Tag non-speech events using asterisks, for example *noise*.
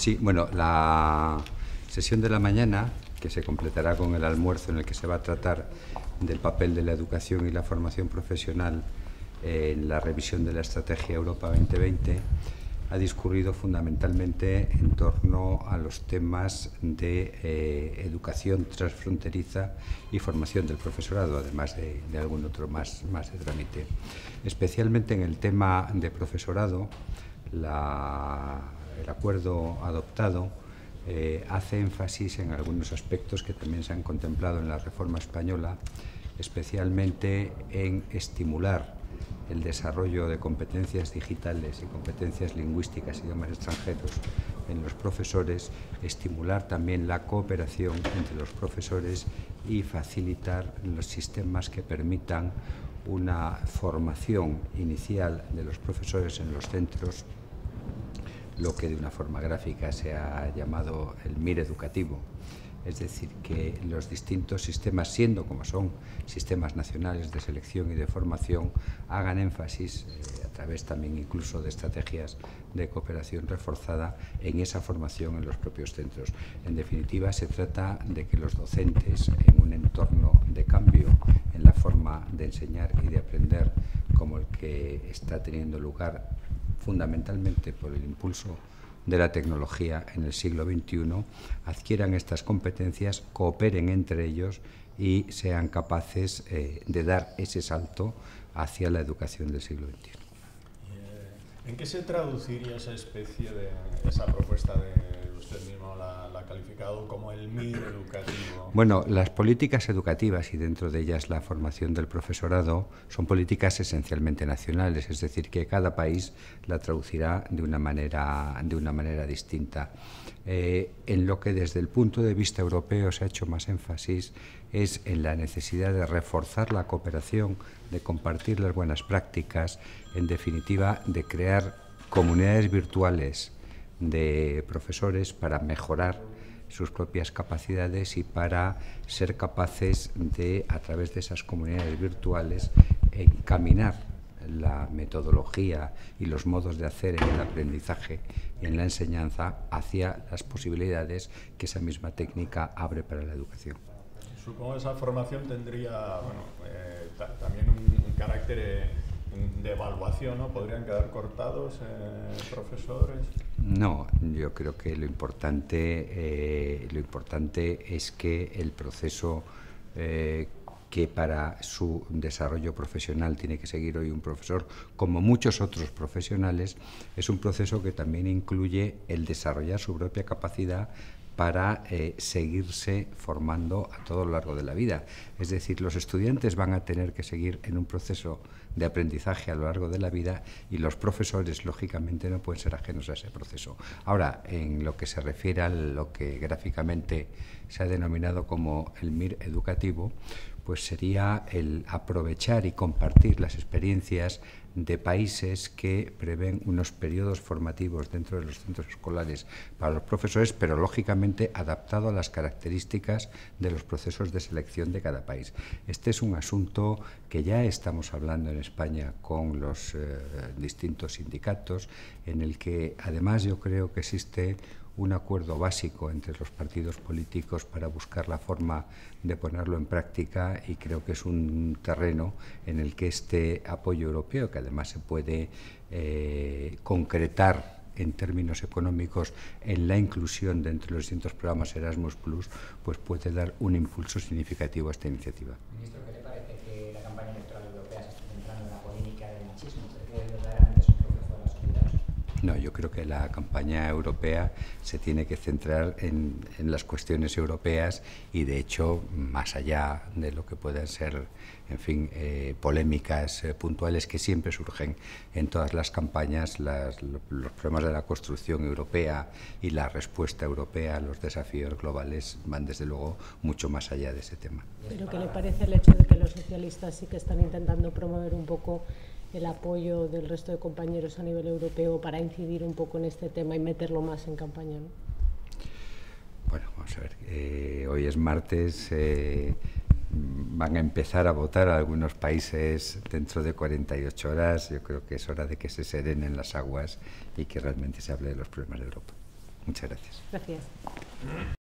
Sí, bueno, la sesión de la mañana, que se completará con el almuerzo en el que se va a tratar del papel de la educación y la formación profesional en la revisión de la Estrategia Europa 2020, ha discurrido fundamentalmente en torno a los temas de eh, educación transfronteriza y formación del profesorado, además de, algún otro más, más de trámite. Especialmente en el tema de profesorado, la el acuerdo adoptado eh, hace énfasis en algunos aspectos que también se han contemplado en la reforma española, especialmente en estimular el desarrollo de competencias digitales y competencias lingüísticas y idiomas extranjeros en los profesores, estimular también la cooperación entre los profesores y facilitar los sistemas que permitan una formación inicial de los profesores en los centros lo que de una forma gráfica se ha llamado el MIR educativo. Es decir, que los distintos sistemas, siendo como son sistemas nacionales de selección y de formación, hagan énfasis, eh, a través también incluso de estrategias de cooperación reforzada, en esa formación en los propios centros. En definitiva, se trata de que los docentes, en un entorno de cambio en la forma de enseñar y de aprender como el que está teniendo lugar fundamentalmente por el impulso de la tecnología en el siglo XXI, adquieran estas competencias, cooperen entre ellos y sean capaces eh, de dar ese salto hacia la educación del siglo XXI. Eh, ¿En qué se traduciría esa especie de esa propuesta de usted mismo la, ha calificado como el MIR *coughs* educativo? Bueno, las políticas educativas y dentro de ellas la formación del profesorado son políticas esencialmente nacionales, es decir, que cada país la traducirá de una manera, de una manera distinta. Eh, en lo que desde el punto de vista europeo se ha hecho más énfasis es en la necesidad de reforzar la cooperación, de compartir las buenas prácticas, en definitiva, de crear comunidades virtuales de profesores para mejorar sus propias capacidades y para ser capaces de, a través de esas comunidades virtuales, encaminar la metodología y los modos de hacer en el aprendizaje y en la enseñanza hacia las posibilidades que esa misma técnica abre para la educación. Supongo que esa formación tendría bueno, eh, también un, carácter eh, de evaluación, ¿no? ¿Podrían quedar cortados eh, profesores? No, yo creo que lo importante, eh, lo importante es que el proceso eh, que para su desarrollo profesional tiene que seguir hoy un profesor, como muchos otros profesionales, es un proceso que también incluye el desarrollar su propia capacidad para eh, seguirse formando a todo lo largo de la vida. Es decir, los estudiantes van a tener que seguir en un proceso de aprendizaje a lo largo de la vida y los profesores, lógicamente, no pueden ser ajenos a ese proceso. Ahora, en lo que se refiere a lo que gráficamente se ha denominado como el MIR educativo, pues sería el aprovechar y compartir las experiencias de países que prevén unos periodos formativos dentro de los centros escolares para los profesores, pero lógicamente adaptado a las características de los procesos de selección de cada país. Este es un asunto que ya estamos hablando en España con los eh, distintos sindicatos, en el que además yo creo que existe un acuerdo básico entre los partidos políticos para buscar la forma de ponerlo en práctica y creo que es un terreno en el que este apoyo europeo, que además se puede eh, concretar en términos económicos en la inclusión dentro de los distintos programas Erasmus Plus, pues puede dar un impulso significativo a esta iniciativa. No, yo creo que la campaña europea se tiene que centrar en, las cuestiones europeas y, de hecho, más allá de lo que puedan ser, en fin, eh, polémicas eh, puntuales que siempre surgen en todas las campañas, los problemas de la construcción europea y la respuesta europea a los desafíos globales van, desde luego, mucho más allá de ese tema. ¿Pero qué le parece el hecho de que los socialistas sí que están intentando promover un poco el apoyo del resto de compañeros a nivel europeo para incidir un poco en este tema y meterlo más en campaña? Bueno, vamos a ver. Eh, hoy es martes. Eh, van a empezar a votar algunos países dentro de 48 horas. Yo creo que es hora de que se serenen las aguas y que realmente se hable de los problemas de Europa. Muchas gracias. Gracias.